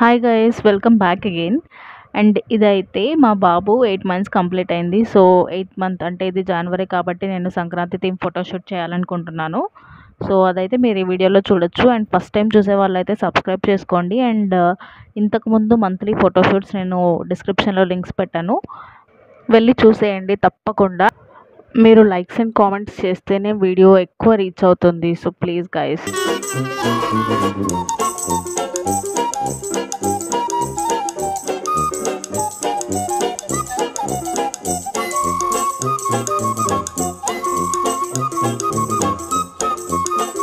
Hi guys welcome back again and ఇదైతే మా బాబు ఎయిట్ మంత్స్ కంప్లీట్ అయింది. సో ఎయిత్ మంత్ అంటే ఇది జనవరి కాబట్టి నేను సంక్రాంతి థీమ్ ఫోటోషూట్ చేయాలనుకుంటున్నాను. సో అదైతే మీరు ఈ వీడియోలో చూడొచ్చు. అండ్ ఫస్ట్ టైం చూసే వాళ్ళైతే సబ్స్క్రైబ్ చేసుకోండి. అండ్ ఇంతకుముందు మంత్లీ ఫోటోషూట్స్ నేను డిస్క్రిప్షన్లో లింక్స్ పెట్టాను. వెళ్ళి చూసేయండి తప్పకుండా. మీరు లైక్స్ అండ్ కామెంట్స్ చేస్తేనే వీడియో ఎక్కువ రీచ్ అవుతుంది. సో ప్లీజ్ గైస్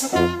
Thank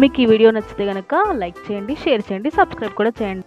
మీకు ఈ వీడియో నచ్చితే కనుక లైక్ చేయండి షేర్ చేయండి సబ్స్క్రైబ్ కూడా చేయండి.